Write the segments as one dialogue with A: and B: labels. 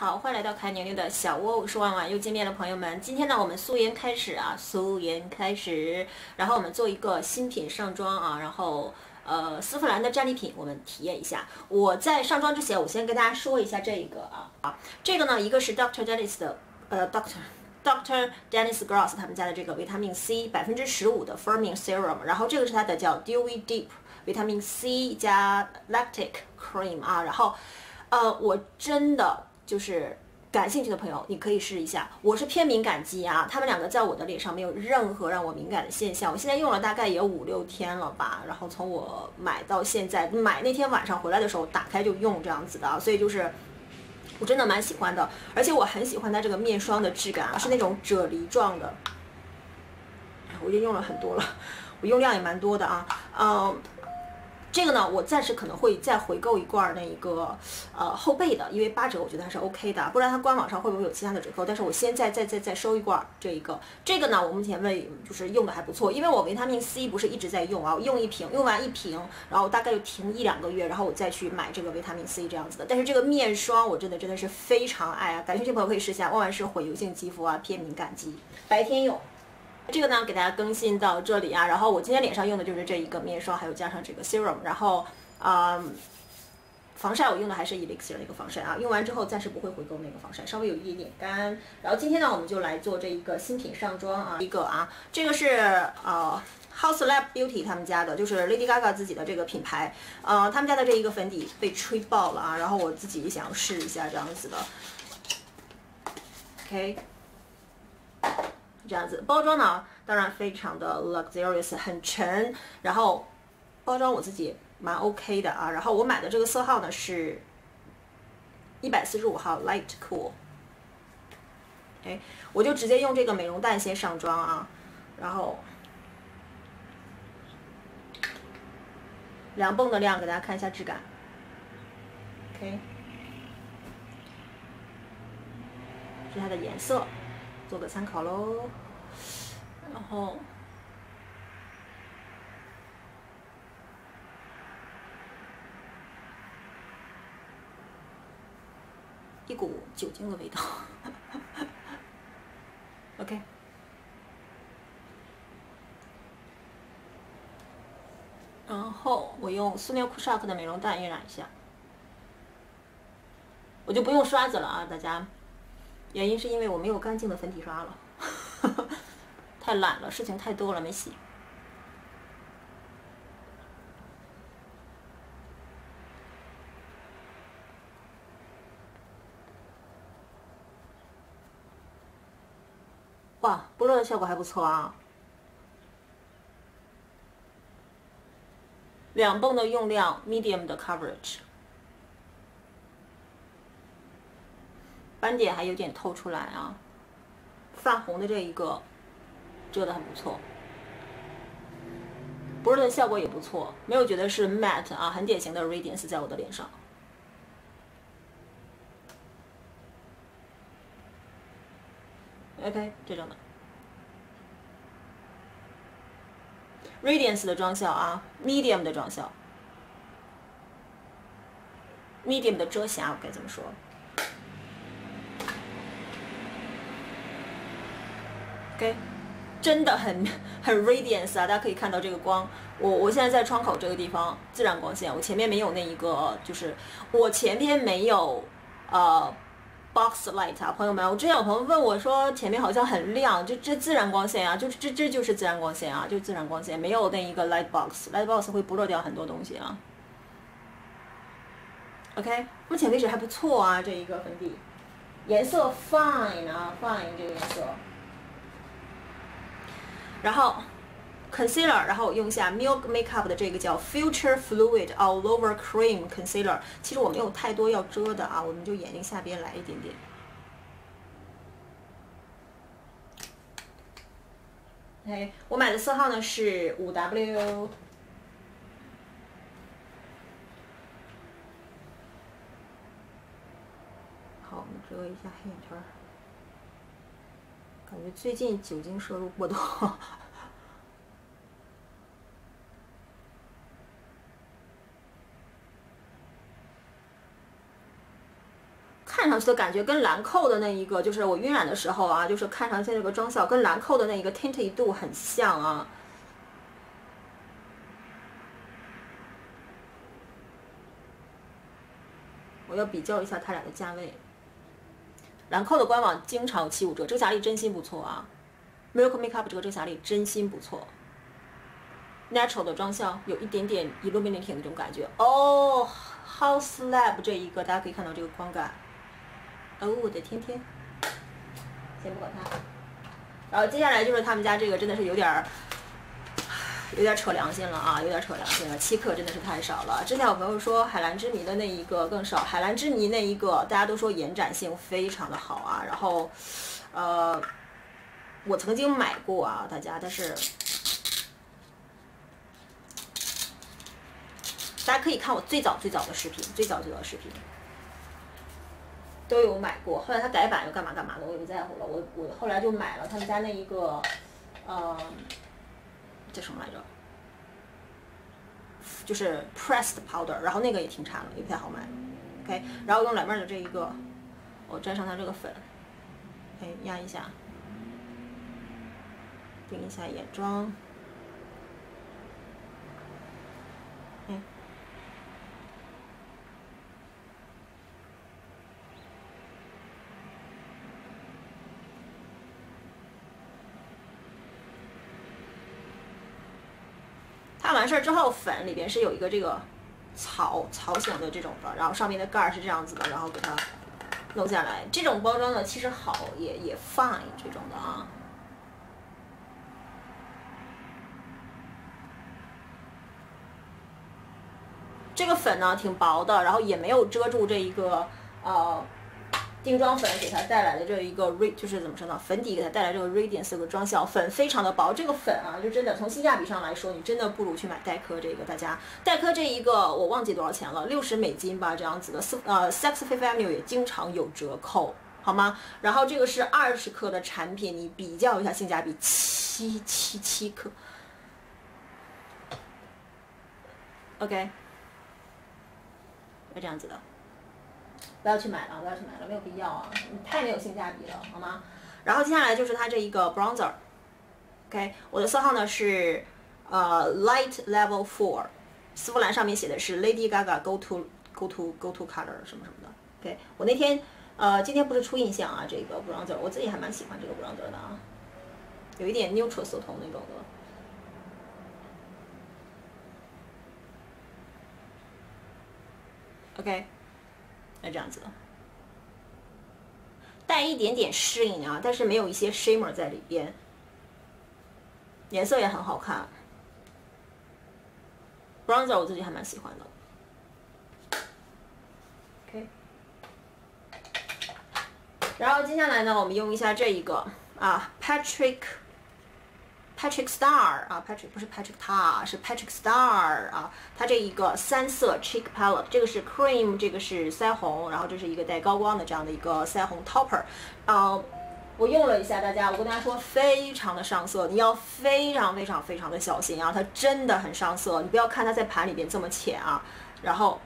A: 好，欢迎来到凯牛牛的小窝，我是万万，又见面了，朋友们。今天呢，我们素颜开始啊，素颜开始，然后我们做一个新品上妆啊，然后呃，丝芙兰的战利品，我们体验一下。我在上妆之前，我先跟大家说一下这个啊啊，这个呢，一个是 Doctor Dennis 的呃 Doctor Doctor Dennis Gross 他们家的这个维他命 C 百分之十五的 Firming Serum，然后这个是它的叫 Dewy Deep 维他命 C 加 Lactic Cream 啊，然后呃，我真的。就是感兴趣的朋友，你可以试一下。我是偏敏感肌啊，他们两个在我的脸上没有任何让我敏感的现象。我现在用了大概也五六天了吧，然后从我买到现在，买那天晚上回来的时候打开就用这样子的，所以就是我真的蛮喜欢的，而且我很喜欢它这个面霜的质感啊，是那种啫喱状的。我已经用了很多了，我用量也蛮多的啊，嗯。这个呢，我暂时可能会再回购一罐那一个呃后背的，因为八折我觉得还是 OK 的，不然它官网上会不会有其他的折扣？但是我现在再再再收一罐这一个，这个呢，我目前为就是用的还不错，因为我维他命 C 不是一直在用啊，我用一瓶，用完一瓶，然后大概就停一两个月，然后我再去买这个维他命 C 这样子的。但是这个面霜我真的真的是非常爱啊，感兴趣朋友可以试一下，万万是混油性肌肤啊，偏敏感肌，白天用。这个呢，给大家更新到这里啊。然后我今天脸上用的就是这一个面霜，还有加上这个 serum。然后，嗯，防晒我用的还是 Elixir 那个防晒啊。用完之后暂时不会回购那个防晒，稍微有一点点干。然后今天呢，我们就来做这一个新品上妆啊。一个啊，这个是呃 House Lab Beauty 他们家的，就是 Lady Gaga 自己的这个品牌。呃，他们家的这一个粉底被吹爆了啊。然后我自己想要试一下这样子的。OK。这样子包装呢，当然非常的 luxurious，很沉。然后包装我自己蛮 OK 的啊。然后我买的这个色号呢是一百四十五号 light cool。哎，我就直接用这个美容蛋先上妆啊。然后两泵的量给大家看一下质感。OK，这是它的颜色。做个参考喽，然后一股酒精的味道，OK，然后我用苏尼库沙克的美容蛋晕染一下，我就不用刷子了啊，大家。原因是因为我没有干净的粉底刷了，太懒了，事情太多了，没洗。哇，不热的效果还不错啊！两泵的用量，medium 的 coverage。斑点还有点透出来啊，泛红的这一个遮的很不错，不是的效果也不错，没有觉得是 matte 啊，很典型的 radiance 在我的脸上。OK，这种的。radiance 的妆效啊，medium 的妆效，medium 的遮瑕我该怎么说？OK，真的很 很 radiance 啊！大家可以看到这个光，我我现在在窗口这个地方，自然光线，我前面没有那一个，就是我前边没有呃 box light 啊，朋友们，我之前有朋友问我说前面好像很亮，就这自然光线啊，就是这这就是自然光线啊，就自然光线，没有那一个 light box，light box 会 blur 掉很多东西啊。OK，目前为止还不错啊，这一个粉底颜色 fine 啊，fine 这个颜色。然后，concealer，然后我用一下 Milk Makeup 的这个叫 Future Fluid All Over Cream Concealer。其实我没有太多要遮的啊，我们就眼睛下边来一点点。OK，我买的色号呢是五 W。好，我们遮一下黑眼圈。感觉最近酒精摄入过多，看上去的感觉跟兰蔻的那一个，就是我晕染的时候啊，就是看上去那个妆效跟兰蔻的那一个 Tinted 度很像啊。我要比较一下它俩的价位。兰蔻的官网经常有七五折，遮瑕力真心不错啊。Miracle Makeup 这个遮瑕力真心不错。Natural 的妆效有一点点 illuminating 那种感觉哦。House Lab 这一个大家可以看到这个光感。哦，我的天天。先不管它。然后接下来就是他们家这个真的是有点儿。有点扯良心了啊，有点扯良心了，七克真的是太少了。之前有朋友说海蓝之谜的那一个更少，海蓝之谜那一个大家都说延展性非常的好啊。然后，呃，我曾经买过啊，大家，但是大家可以看我最早最早的视频，最早最早的视频都有买过。后来它改版又干嘛干嘛的，我也不在乎了。我我后来就买了他们家那一个，呃。叫什么来着？就是 pressed powder，然后那个也停产了，也不太好卖。OK，然后用两面的这一个，我沾上它这个粉，哎，压一下，定一下眼妆。看完事儿之后，粉里边是有一个这个草草型的这种的，然后上面的盖儿是这样子的，然后给它弄下来。这种包装呢，其实好也也 fine 这种的啊。这个粉呢挺薄的，然后也没有遮住这一个呃。定妆粉给它带来的这一个 r 就是怎么说呢？粉底给它带来这个 radiance 的妆效，粉非常的薄。这个粉啊，就真的从性价比上来说，你真的不如去买黛珂这个。大家，黛珂这一个我忘记多少钱了，六十美金吧，这样子的。呃，Sex Fifth Avenue 也经常有折扣，好吗？然后这个是二十克的产品，你比较一下性价比，七七七克。OK，要这样子的。不要去买了，不要去买了，没有必要啊，太没有性价比了，好吗？然后接下来就是它这一个 bronzer，OK，我的色号呢是呃 light level four，丝芙兰上面写的是 Lady Gaga go to go to go to color 什么什么的，OK，我那天呃今天不是出印象啊，这个 bronzer 我自己还蛮喜欢这个 bronzer 的啊，有一点 neutral 色头那种的，OK。那这样子，带一点点适应啊，但是没有一些 shimmer 在里边，颜色也很好看。bronzer 我自己还蛮喜欢的。OK，然后接下来呢，我们用一下这一个啊，Patrick。Patrick Star 啊，Patrick 不是 Patrick 他，是 Patrick Star 啊。它这一个三色 Cheek Palette，这个是 Cream，这个是腮红，然后这是一个带高光的这样的一个腮红 Topper。啊，我用了一下，大家，我跟大家说，非常的上色，你要非常非常非常的小心啊，它真的很上色。你不要看它在盘里边这么浅啊，然后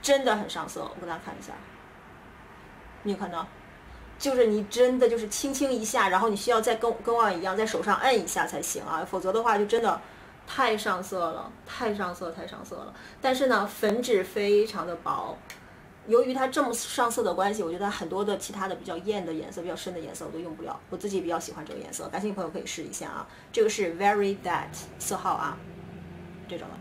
A: 真的很上色。我给大家看一下，你有看到？就是你真的就是轻轻一下，然后你需要再跟跟往一样在手上摁一下才行啊，否则的话就真的太上色了，太上色，太上色了。但是呢，粉质非常的薄，由于它这么上色的关系，我觉得很多的其他的比较艳的颜色、比较深的颜色我都用不了。我自己比较喜欢这个颜色，感兴趣朋友可以试一下啊。这个是 Very That 色号啊，这种的。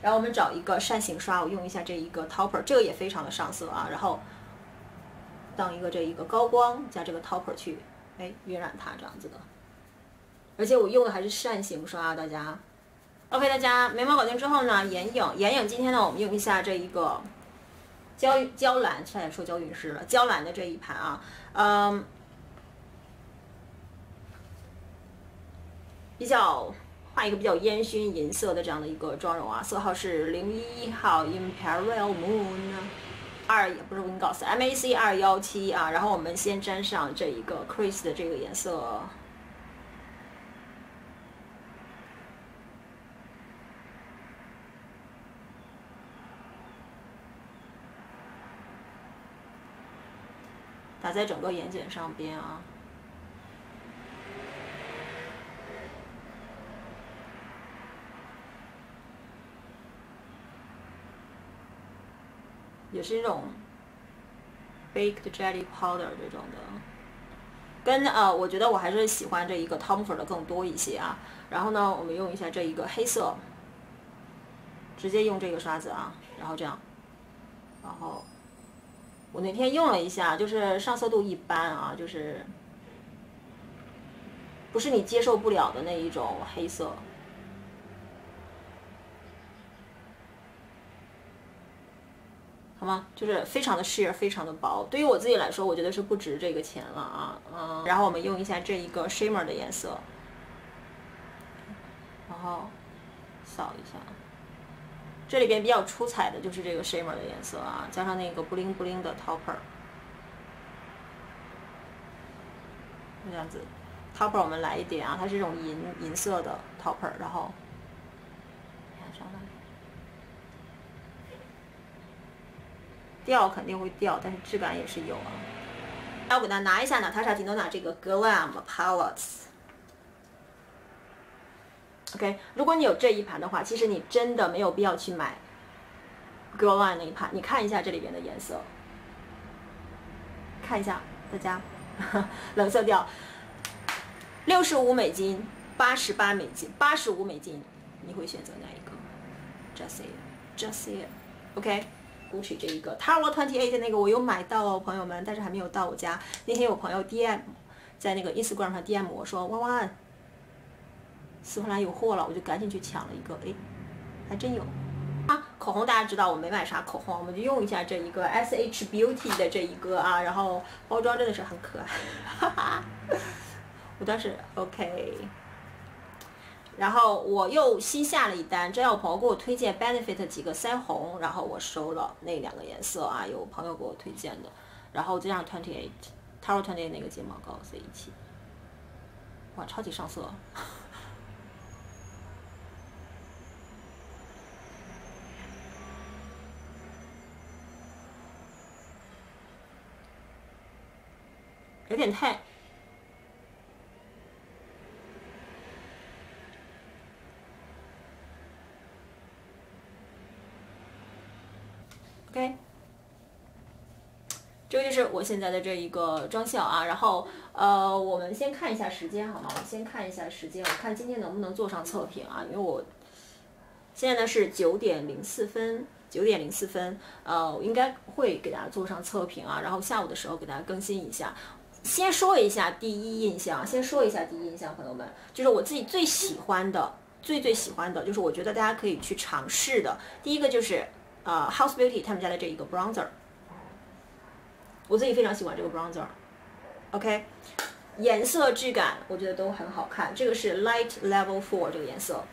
A: 然后我们找一个扇形刷，我用一下这一个 Topper，这个也非常的上色啊。然后。当一个这一个高光加这个 topper 去，哎，晕染它这样子的，而且我用的还是扇形刷，啊大家。OK，大家眉毛搞定之后呢，眼影，眼影今天呢我们用一下这一个娇娇兰，差点说娇韵诗了，娇兰的这一盘啊，嗯，比较画一个比较烟熏银色的这样的一个妆容啊，色号是零一号 Imperial Moon。二也不是我给你搞色 mac 二幺七啊然后我们先沾上这一个 Chris 的这个颜色打在整个眼睑上边啊。也是一种 baked jelly powder 这种的，跟呃，我觉得我还是喜欢这一个 Tom Ford 的更多一些啊。然后呢，我们用一下这一个黑色，直接用这个刷子啊，然后这样，然后我那天用了一下，就是上色度一般啊，就是不是你接受不了的那一种黑色。好吗？就是非常的 sheer，非常的薄。对于我自己来说，我觉得是不值这个钱了啊。嗯，然后我们用一下这一个 shimmer 的颜色，然后扫一下。这里边比较出彩的就是这个 shimmer 的颜色啊，加上那个 bling bling 的 topper，这样子。topper 我们来一点啊，它是这种银银色的 topper，然后。掉肯定会掉，但是质感也是有啊。要给它拿一下娜，塔莎迪诺娜这个 Glam Palettes。OK，如果你有这一盘的话，其实你真的没有必要去买 Glam 那一盘。你看一下这里边的颜色，看一下大家，冷色调，六十五美金，八十八美金，八十五美金，你会选择哪一个？Just say it，Just say it，OK。Gucci 这一个 Tower Twenty Eight 那个我有买到哦，朋友们，但是还没有到我家。那天有朋友 DM 在那个 Instagram 上 DM 我说，弯弯，丝芙兰有货了，我就赶紧去抢了一个，哎，还真有。啊，口红大家知道我没买啥口红，我们就用一下这一个 SH Beauty 的这一个啊，然后包装真的是很可爱，哈哈，我当时 OK。然后我又新下了一单，真有朋友给我推荐 Benefit 几个腮红，然后我收了那两个颜色啊，有朋友给我推荐的，然后加上 Twenty Eight，Tower Twenty Eight 那个睫毛膏在一起，哇，超级上色，有点太。OK，这个就是我现在的这一个妆效啊。然后呃，我们先看一下时间好吗？我们先看一下时间，我看今天能不能做上测评啊？因为我现在呢是九点零四分，九点零四分，呃，应该会给大家做上测评啊。然后下午的时候给大家更新一下。先说一下第一印象，先说一下第一印象，朋友们，就是我自己最喜欢的，最最喜欢的，就是我觉得大家可以去尝试的。第一个就是。啊，House Beauty 他们家的这一个 bronzer，我自己非常喜欢这个 bronzer，OK，颜色质感我觉得都很好看，这个是 Light Level Four 这个颜色，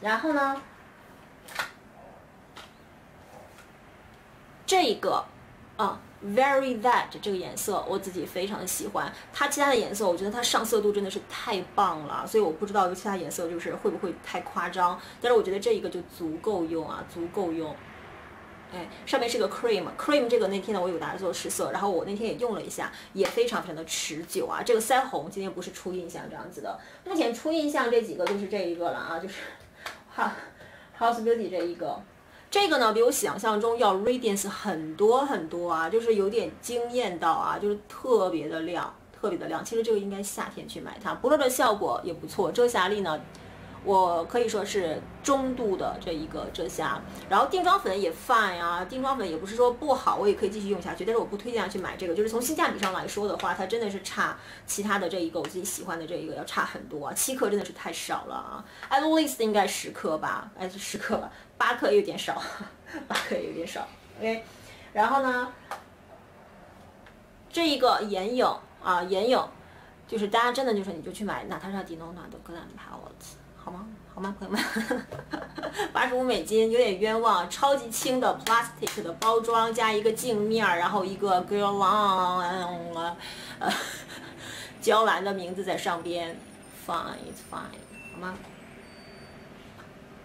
A: 然后呢，这个啊。Very that 这个颜色我自己非常的喜欢，它其他的颜色我觉得它上色度真的是太棒了，所以我不知道有其他颜色就是会不会太夸张，但是我觉得这一个就足够用啊，足够用。哎，上面是个 cream，cream 这个那天呢我有给大家做试色，然后我那天也用了一下，也非常非常的持久啊。这个腮红今天不是初印象这样子的，目前初印象这几个就是这一个了啊，就是哈 House Beauty 这一个。这个呢，比我想象中要 radiance 很多很多啊，就是有点惊艳到啊，就是特别的亮，特别的亮。其实这个应该夏天去买它，不热的效果也不错，遮瑕力呢。我可以说是中度的这一个遮瑕，然后定妆粉也 fine 啊，定妆粉也不是说不好，我也可以继续用下去，但是我不推荐去买这个，就是从性价比上来说的话，它真的是差其他的这一个我自己喜欢的这一个要差很多啊，七克真的是太少了啊，at least 应该十克吧，哎十克吧，八克有点少，八克有点少，OK，然后呢，这一个眼影啊眼影，就是大家真的就是你就去买娜塔莎迪诺娜的 Glam Palette。好吗？好吗，朋友们，八十五美金有点冤枉，超级轻的 plastic 的包装加一个镜面，然后一个 girl lon 呃娇兰的名字在上边，fine it's fine，好吗？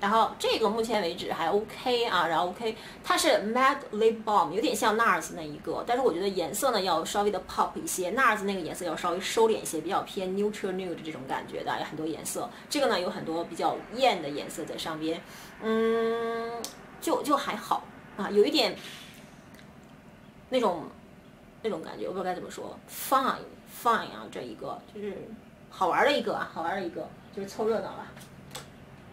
A: 然后这个目前为止还 OK 啊，然后 OK，它是 Matte Lip Balm，有点像 NARS 那一个，但是我觉得颜色呢要稍微的 pop 一些，NARS 那个颜色要稍微收敛一些，比较偏 neutral nude 这种感觉的，有很多颜色。这个呢有很多比较艳的颜色在上边，嗯，就就还好啊，有一点那种那种感觉，我不知道该怎么说，fine fine 啊，这一个就是好玩的一个啊，好玩的一个，就是凑热闹了。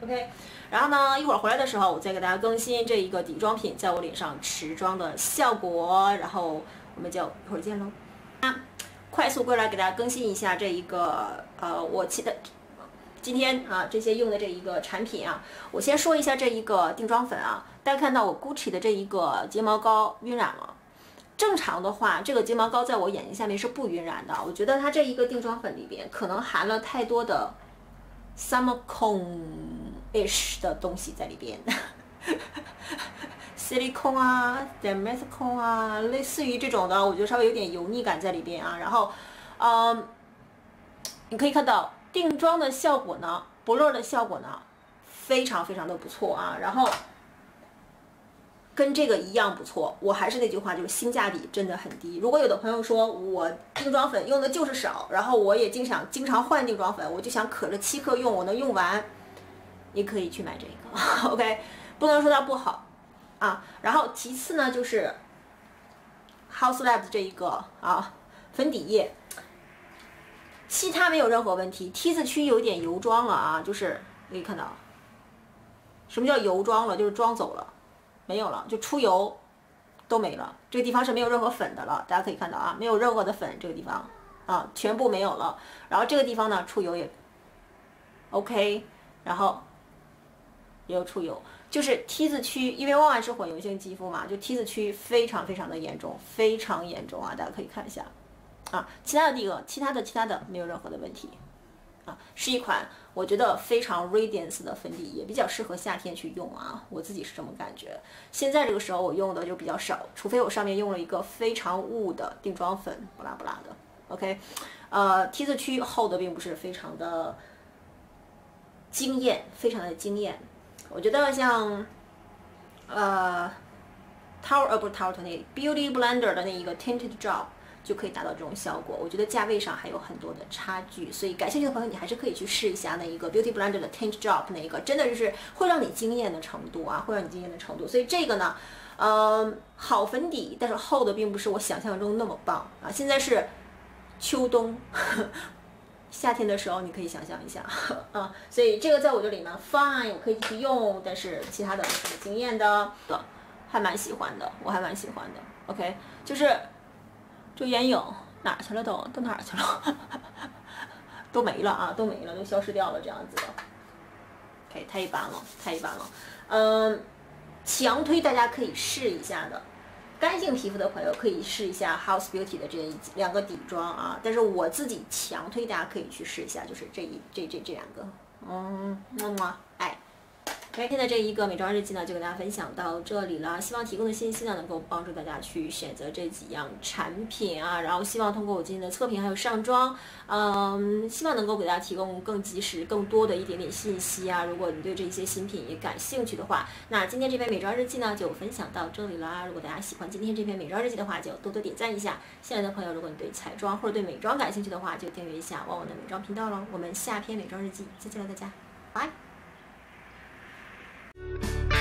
A: OK，然后呢，一会儿回来的时候，我再给大家更新这一个底妆品在我脸上持妆的效果，然后我们就一会儿见喽。啊，快速过来给大家更新一下这一个呃，我期的今天啊这些用的这一个产品啊，我先说一下这一个定妆粉啊，大家看到我 Gucci 的这一个睫毛膏晕染了。正常的话，这个睫毛膏在我眼睛下面是不晕染的。我觉得它这一个定妆粉里边可能含了太多的 summer cone。Ish 的东西在里边，silicone 啊 d e m e t h i c o n 啊，类似于这种的，我觉得稍微有点油腻感在里边啊。然后，嗯，你可以看到定妆的效果呢，不漏的效果呢，非常非常的不错啊。然后。跟这个一样不错，我还是那句话，就是性价比真的很低。如果有的朋友说我定妆粉用的就是少，然后我也经常经常换定妆粉，我就想可着七克用，我能用完。你可以去买这个，OK，不能说它不好啊。然后其次呢，就是 House Labs 这一个啊粉底液，其他没有任何问题，T 字区有点油妆了啊，就是可以看到，什么叫油妆了？就是妆走了，没有了，就出油都没了，这个地方是没有任何粉的了，大家可以看到啊，没有任何的粉，这个地方啊全部没有了。然后这个地方呢出油也 OK，然后。也有出油，就是 T 字区，因为万万是混油性肌肤嘛，就 T 字区非常非常的严重，非常严重啊！大家可以看一下，啊，其他的地方，其他的其他的没有任何的问题，啊，是一款我觉得非常 radiance 的粉底液，比较适合夏天去用啊，我自己是这么感觉。现在这个时候我用的就比较少，除非我上面用了一个非常雾的定妆粉，不拉不拉的。OK，呃，T 字区厚的并不是非常的惊艳，非常的惊艳。我觉得像，呃，Tower 呃不是 Tower 那 Beauty Blender 的那一个 Tinted Drop 就可以达到这种效果。我觉得价位上还有很多的差距，所以感兴趣的朋友你还是可以去试一下那一个 Beauty Blender 的 Tinted Drop 那一个，真的就是会让你惊艳的程度啊，会让你惊艳的程度。所以这个呢，呃，好粉底，但是厚的并不是我想象中那么棒啊。现在是秋冬。夏天的时候，你可以想象一下啊，所以这个在我这里呢，fine，我可以去用，但是其他的没什么经验的，还蛮喜欢的，我还蛮喜欢的。OK，就是这眼影哪去了都都哪去了，都没了啊，都没了，都消失掉了这样子的。OK，太一般了，太一般了。嗯，强推大家可以试一下的。干性皮肤的朋友可以试一下 House Beauty 的这两个底妆啊，但是我自己强推大家可以去试一下，就是这一这这这两个，嗯，么么，哎。今天的这一个美妆日记呢，就跟大家分享到这里了。希望提供的信息呢，能够帮助大家去选择这几样产品啊。然后希望通过我今天的测评还有上妆，嗯，希望能够给大家提供更及时、更多的一点点信息啊。如果你对这些新品也感兴趣的话，那今天这篇美妆日记呢，就分享到这里啦。如果大家喜欢今天这篇美妆日记的话，就多多点赞一下。新来的朋友，如果你对彩妆或者对美妆感兴趣的话，就订阅一下旺旺的美妆频道喽。我们下篇美妆日记再见了，大家，拜。Bye.